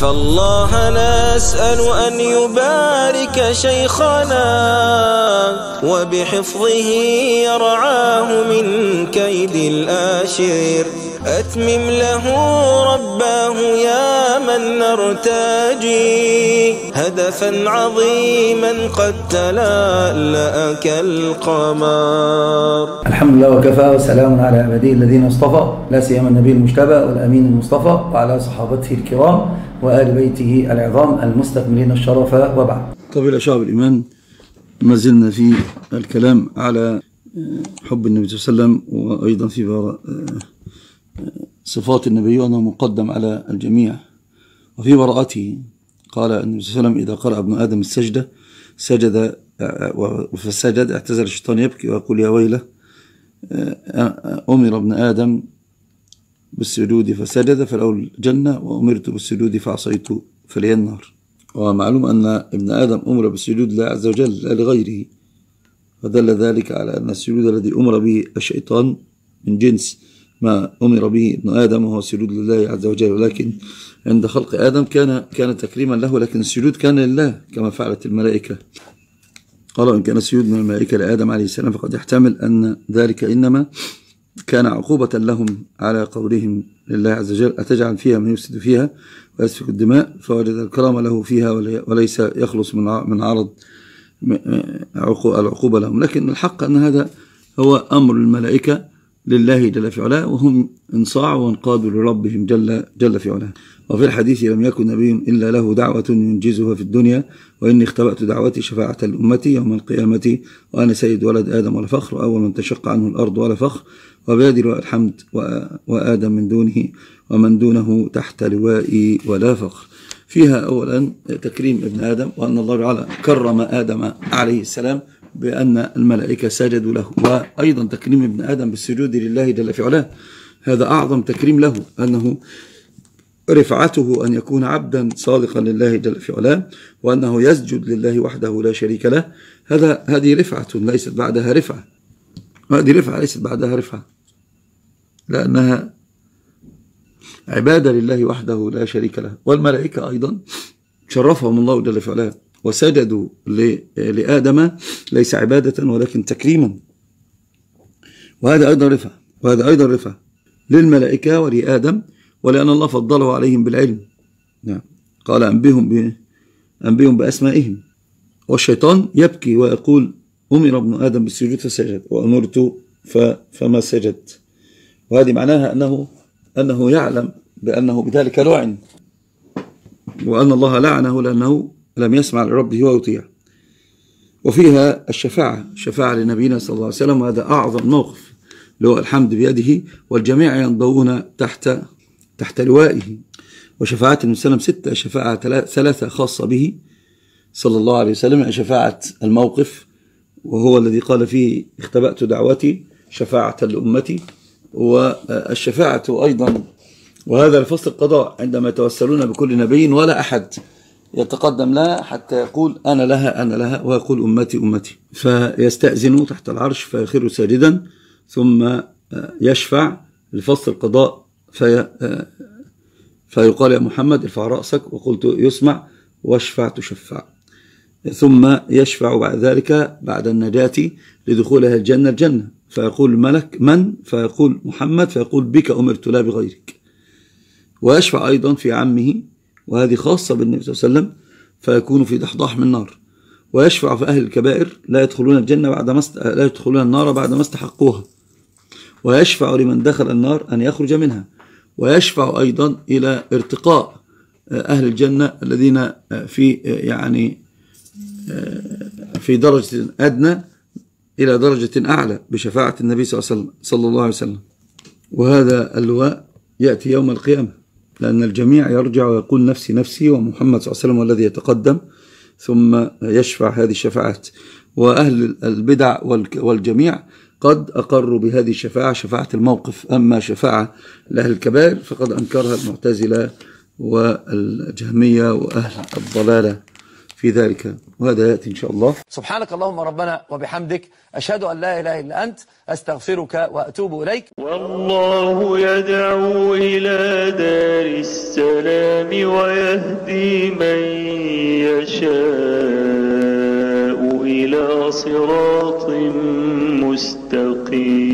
فالله نسأل أن يبارك شيخنا وبحفظه يرعاه من كيد الآشر أتمم له رباه يا من نرتجي هدفا عظيما قد تلألأ كالقمر الحمد لله وكفى وسلام على عباده الذين اصطفى لا سيما النبي المجتبى والأمين المصطفى وعلى صحابته الكرام وآل بيته العظام المستكملين الشرف وبعد. قبل شعب الإيمان ما زلنا في الكلام على حب النبي صلى الله عليه وسلم وأيضا في صفات النبي وأنه مقدم على الجميع. وفي براءته قال النبي صلى الله عليه وسلم إذا قرأ ابن آدم السجدة سجد وفي السجد اعتزل الشيطان يبكي ويقول يا ويله أمر ابن آدم بالسجود فسجد فله الجنة وأمرت بالسجود فعصيت فلي النار. ومعلوم أن ابن آدم أمر بالسجود لله عز وجل لا لغيره. ودل ذلك على أن السجود الذي أمر به الشيطان من جنس ما أمر به ابن آدم وهو السجود لله عز وجل. ولكن عند خلق آدم كان كان تكريما له لكن السجود كان لله كما فعلت الملائكة. قالوا إن كان السجود من الملائكة لآدم عليه السلام فقد يحتمل أن ذلك إنما كان عقوبة لهم على قولهم لله عز وجل أتجعل فيها من يفسد فيها ويسفك الدماء فوجد الكرام له فيها ولي- وليس يخلص من عرض العقوبة لهم. لكن الحق أن هذا هو أمر الملائكة لله جل في علاه وهم انصاعوا وانقادوا لربهم جل, جل في علاه. وفي الحديث لم يكن نبي إلا له دعوة ينجزها في الدنيا وإني اختبأت دعوتي شفاعة لأمتي يوم القيامة وأنا سيد ولد آدم ولا فخر وأول من تشق عنه الأرض ولا فخر. وبادر الحمد وآدم من دونه ومن دونه تحت لوائي ولا فخر. فيها أولا تكريم ابن آدم وأن الله تعالى كرم آدم عليه السلام بأن الملائكة سجدوا له. وأيضا تكريم ابن آدم بالسجود لله جل في علاه. هذا أعظم تكريم له أنه رفعته أن يكون عبدا صادقا لله جل في علاه وأنه يسجد لله وحده لا شريك له. هذا هذه رفعة ليست بعدها رفعة. هذه رفعة ليست بعدها رفعة. لأنها عبادة لله وحده لا شريك له. والملائكة أيضا شرفهم الله جل في علاه. وسجدوا لآدم ليس عبادة ولكن تكريما وهذا أيضا رفعة وهذا أيضا رفعة للملائكة ولآدم ولأن الله فضله عليهم بالعلم نعم قال أنبهم. أنبهم بأسمائهم والشيطان يبكي ويقول أمر ابن آدم بالسجود فسجد وأمرت. فما سجدت وهذه معناها أنه أنه يعلم بأنه بذلك لعن وأن الله لعنه لأنه لم يسمع لربه ويطيع. وفيها الشفاعة شفاعة لنبينا صلى الله عليه وسلم وهذا أعظم موقف. اللي الحمد بيده والجميع ينضوون تحت تحت لوائه. وشفاعة النبي صلى الله عليه وسلم ستة شفاعة ثلاثة خاصة به صلى الله عليه وسلم شفاعة الموقف وهو الذي قال فيه اختبأت دعوتي شفاعة لأمتي. والشفاعة أيضا وهذا لفصل القضاء عندما يتوسلون بكل نبي ولا أحد يتقدم لها حتى يقول أنا لها أنا لها ويقول أمتي أمتي. فيستأذن تحت العرش فيخر ساجدا ثم يشفع لفصل القضاء في فيقال يا محمد ارفع رأسك وقلت يسمع واشفع تشفع. ثم يشفع بعد ذلك بعد النجاة لدخولها الجنة الجنة. فيقول الملك من؟ فيقول محمد فيقول بك أمرت لا بغيرك. ويشفع أيضا في عمه وهذه خاصة بالنبي صلى الله عليه وسلم فيكون في دحضاح من النار. ويشفع في أهل الكبائر لا يدخلون الجنة بعد ما. لا يدخلون النار بعد ما استحقوها. ويشفع لمن دخل النار أن يخرج منها. ويشفع أيضا إلى ارتقاء أهل الجنة الذين في يعني في درجة أدنى إلى درجة أعلى بشفاعة النبي صلى الله عليه وسلم. وهذا اللواء يأتي يوم القيامة. لأن الجميع يرجع ويقول نفسي نفسي ومحمد صلى الله عليه وسلم الذي يتقدم ثم يشفع هذه الشفاعات. وأهل البدع والجميع قد أقروا بهذه الشفاعة شفاعة الموقف. أما شفاعة لأهل الكبائر فقد أنكرها المعتزلة والجهمية وأهل الضلالة. في ذلك. وهذا يأتي إن شاء الله. سبحانك اللهم ربنا وبحمدك أشهد أن لا إله إلا أنت أستغفرك وأتوب إليك. والله يدعو إلى دار السلام ويهدي من يشاء إلى صراط مستقيم.